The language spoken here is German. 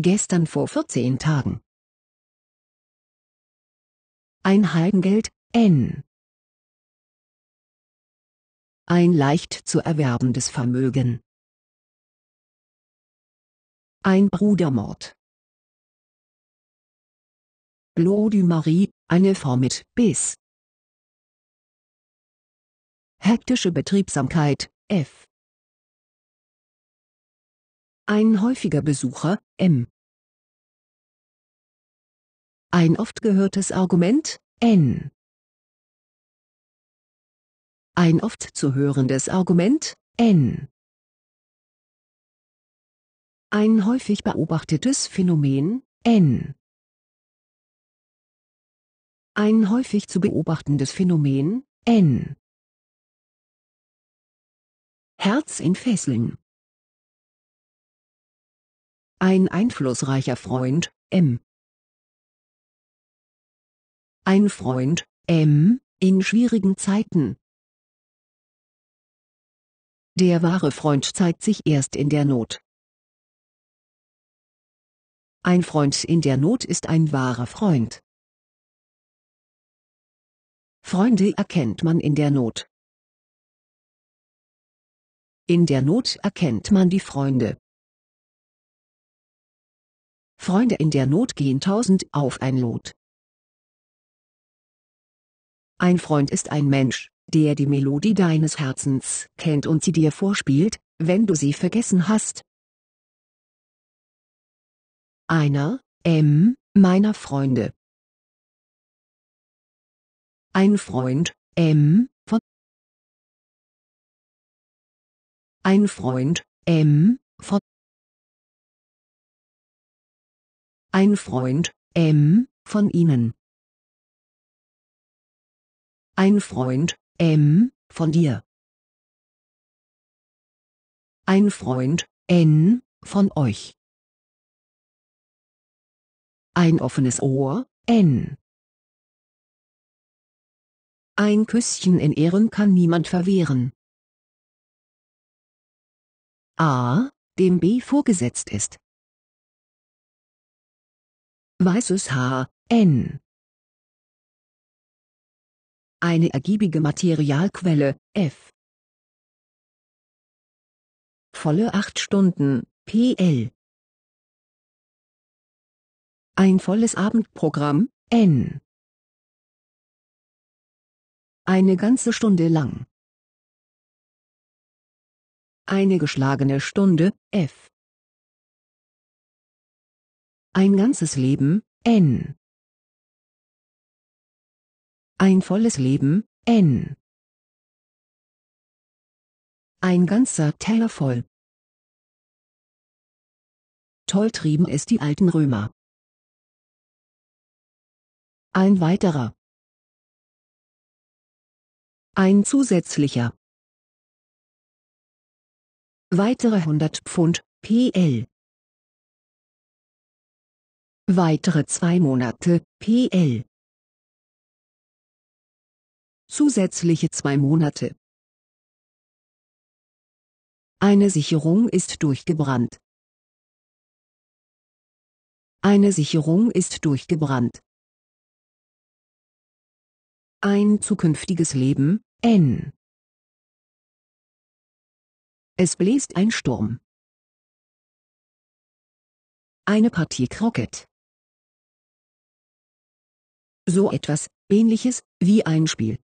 Gestern vor 14 Tagen. Ein Heidengeld, N. Ein leicht zu erwerbendes Vermögen. Ein Brudermord. Blo du Marie, eine Form mit bis. Hektische Betriebsamkeit, F. Ein häufiger Besucher, M. Ein oft gehörtes Argument, N. Ein oft zu hörendes Argument, N. Ein häufig beobachtetes Phänomen, N. Ein häufig zu beobachtendes Phänomen, N. Herz in Fesseln. Ein einflussreicher Freund, M. Ein Freund, M, in schwierigen Zeiten. Der wahre Freund zeigt sich erst in der Not. Ein Freund in der Not ist ein wahrer Freund. Freunde erkennt man in der Not. In der Not erkennt man die Freunde. Freunde in der Not gehen tausend auf ein Lot. Ein Freund ist ein Mensch, der die Melodie deines Herzens kennt und sie dir vorspielt, wenn du sie vergessen hast. Einer, M, meiner Freunde. Ein Freund, M, von. Ein Freund, M, von. Ein Freund, M, von Ihnen. Ein Freund, M, von dir. Ein Freund, N, von euch. Ein offenes Ohr, N. Ein Küsschen in Ehren kann niemand verwehren. A, dem B vorgesetzt ist. Weißes Haar, N. Eine ergiebige Materialquelle, F. Volle 8 Stunden, PL. Ein volles Abendprogramm, N. Eine ganze Stunde lang. Eine geschlagene Stunde, F. Ein ganzes Leben, N. Ein volles Leben, N. Ein ganzer Teller voll. Toll trieben es die alten Römer. Ein weiterer. Ein zusätzlicher. Weitere 100 Pfund, PL. Weitere zwei Monate, PL. Zusätzliche zwei Monate. Eine Sicherung ist durchgebrannt. Eine Sicherung ist durchgebrannt. Ein zukünftiges Leben, N. Es bläst ein Sturm. Eine Partie Croquet. So etwas, ähnliches, wie ein Spiel.